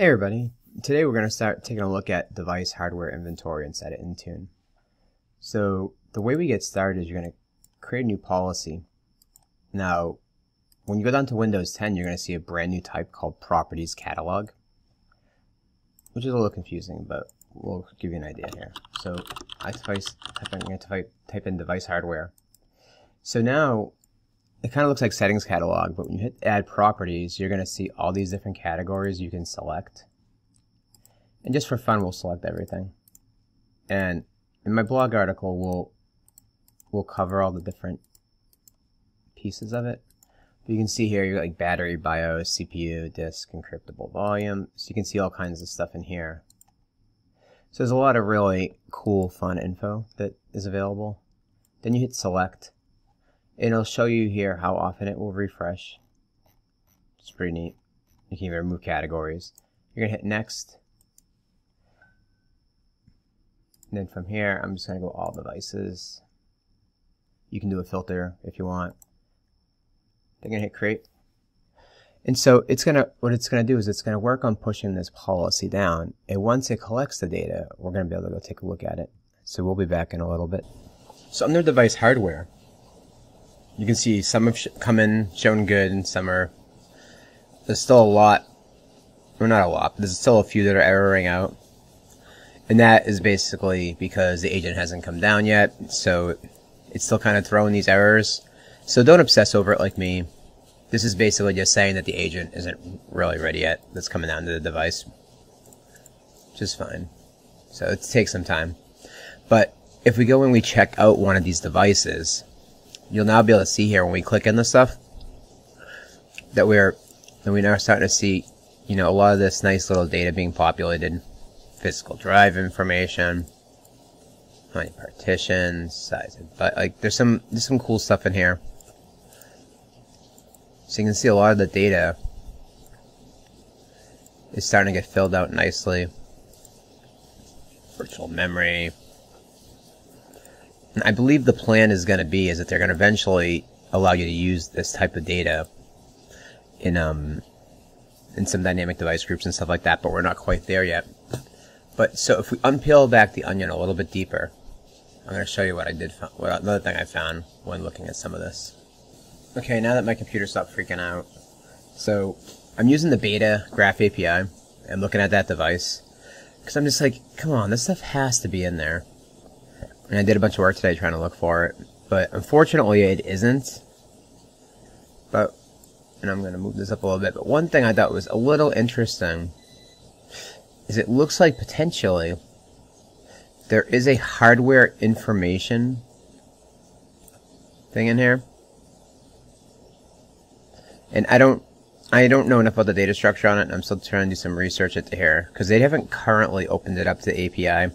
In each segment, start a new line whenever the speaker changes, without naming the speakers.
Hey everybody, today we're going to start taking a look at device hardware inventory inside of Intune. So the way we get started is you're going to create a new policy. Now, when you go down to Windows 10, you're going to see a brand new type called Properties Catalog, which is a little confusing, but we'll give you an idea here. So I type in, type, type in device hardware. So now it kind of looks like settings catalog, but when you hit add properties, you're going to see all these different categories you can select. And just for fun, we'll select everything. And in my blog article, we'll, we'll cover all the different pieces of it. But you can see here, you got like battery, BIOS, CPU, disk, encryptable volume. So you can see all kinds of stuff in here. So there's a lot of really cool, fun info that is available. Then you hit select and it'll show you here how often it will refresh. It's pretty neat. You can even remove categories. You're to hit next. And then from here, I'm just to go all devices. You can do a filter if you want. Then going to hit create. And so it's to, what it's to do is it's to work on pushing this policy down. And once it collects the data, we're to be able to go take a look at it. So we'll be back in a little bit. So under device hardware, you can see some have sh- come in, shown good, and some are. There's still a lot. Well, not a lot, but there's still a few that are erroring out. And that is basically because the agent hasn't come down yet, so it's still kind of throwing these errors. So don't obsess over it like me. This is basically just saying that the agent isn't really ready yet that's coming down to the device. Which is fine. So it takes some time. But if we go and we check out one of these devices, you'll now be able to see here when we click in the stuff that we're that we're now starting to see you know a lot of this nice little data being populated. Physical drive information how many partitions size but like there's some there's some cool stuff in here. So you can see a lot of the data is starting to get filled out nicely. Virtual memory I believe the plan is going to be is that they're going to eventually allow you to use this type of data in um in some dynamic device groups and stuff like that, but we're not quite there yet. But so if we unpeel back the onion a little bit deeper, I'm going to show you what I did. What another thing I found when looking at some of this. Okay, now that my computer stopped freaking out, so I'm using the beta Graph API and looking at that device because I'm just like, come on, this stuff has to be in there. And I did a bunch of work today trying to look for it. But unfortunately it isn't. But, and I'm going to move this up a little bit. But one thing I thought was a little interesting is it looks like potentially there is a hardware information thing in here. And I don't I don't know enough about the data structure on it, and I'm still trying to do some research into here because they haven't currently opened it up to the API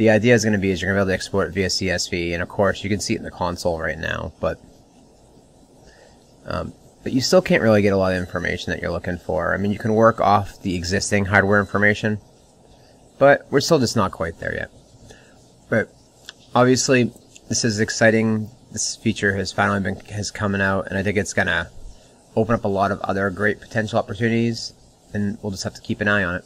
the idea is going to be is you're going to be able to export via CSV, and of course you can see it in the console right now, but um, but you still can't really get a lot of information that you're looking for. I mean, you can work off the existing hardware information, but we're still just not quite there yet. But obviously, this is exciting. This feature has finally been has coming out, and I think it's gonna open up a lot of other great potential opportunities, and we'll just have to keep an eye on it.